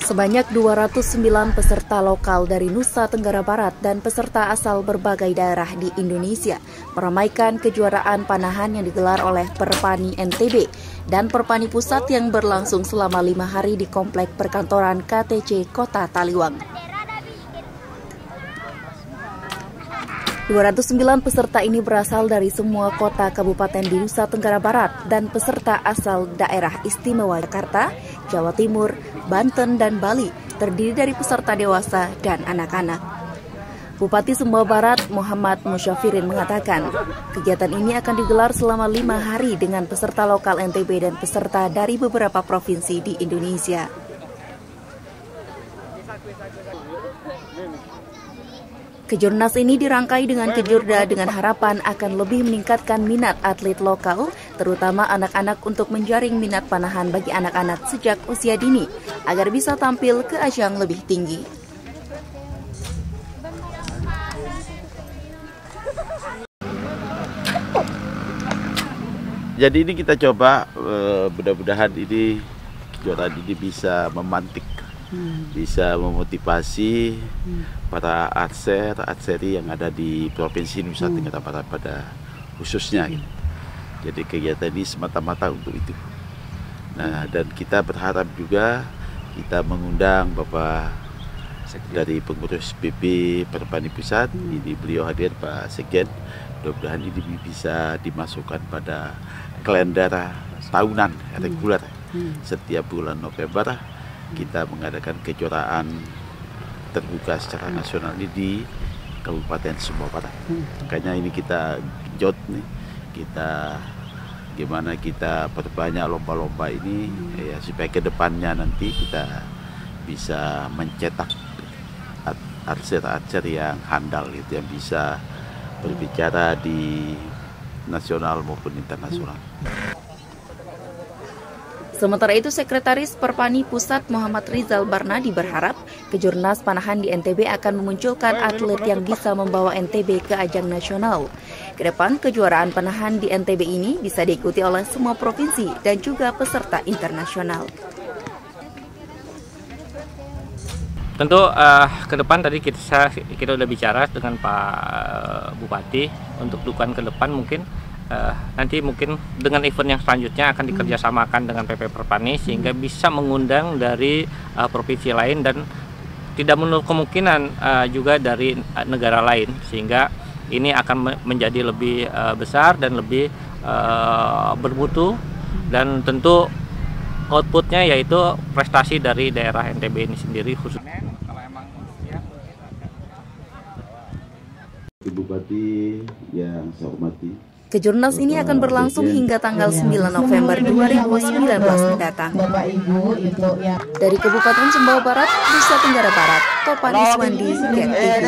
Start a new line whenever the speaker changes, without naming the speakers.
Sebanyak 209 peserta lokal dari Nusa Tenggara Barat dan peserta asal berbagai daerah di Indonesia meramaikan kejuaraan panahan yang digelar oleh Perpani NTB dan Perpani Pusat yang berlangsung selama lima hari di Komplek Perkantoran KTC Kota Taliwang. 209 peserta ini berasal dari semua kota kabupaten di Nusa Tenggara Barat dan peserta asal daerah istimewa Jakarta, Jawa Timur, Banten, dan Bali terdiri dari peserta dewasa dan anak-anak. Bupati Sumbawa Barat Muhammad Musyafirin mengatakan, kegiatan ini akan digelar selama lima hari dengan peserta lokal NTB dan peserta dari beberapa provinsi di Indonesia. Kejurnas ini dirangkai dengan kejurda dengan harapan akan lebih meningkatkan minat atlet lokal, terutama anak-anak untuk menjaring minat panahan bagi anak-anak sejak usia dini, agar bisa tampil ke ajang lebih tinggi.
Jadi ini kita coba, eh, mudah-mudahan ini kejuaraan ini bisa memantik hmm. bisa memotivasi hmm. para atset atseri yang ada di provinsi Nusa hmm. Tenggara Barat pada khususnya. Hmm. Jadi kegiatan ini semata-mata untuk itu. Nah dan kita berharap juga kita mengundang Bapak dari pengurus BP Perpani Pusat hmm. ini beliau hadir Pak Sekjen mudah-mudahan ini bisa dimasukkan pada kalender tahunan reguler hmm. setiap bulan November kita mengadakan kejuaraan terbuka secara nasional ini di Kabupaten Sumbawa Barat. Makanya ini kita jod nih, kita gimana kita perbanyak lomba-lomba ini ya supaya ke depannya nanti kita bisa mencetak archer-archer yang handal itu yang bisa berbicara di nasional maupun internasional.
Sementara itu, Sekretaris Perpani Pusat Muhammad Rizal Barnadi berharap kejurnas panahan di NTB akan memunculkan atlet yang bisa membawa NTB ke ajang nasional. Ke depan, kejuaraan panahan di NTB ini bisa diikuti oleh semua provinsi dan juga peserta internasional.
Tentu uh, ke depan tadi kita kita sudah bicara dengan Pak uh, Bupati untuk dukungan ke depan mungkin uh, nanti mungkin dengan event yang selanjutnya akan dikerjasamakan dengan PP Perpani sehingga bisa mengundang dari uh, provinsi lain dan tidak menutup kemungkinan uh, juga dari negara lain. Sehingga ini akan menjadi lebih uh, besar dan lebih uh, bermutu dan tentu outputnya yaitu prestasi dari daerah NTB ini sendiri khususnya
Ibu Bupati yang saya hormati
Kejurnas ini akan berlangsung hingga tanggal 9 November 2019 mendatang. Dari Kabupaten Sumbawa Barat, Nusa Tenggara Barat, Topan Iswandi, Get TV.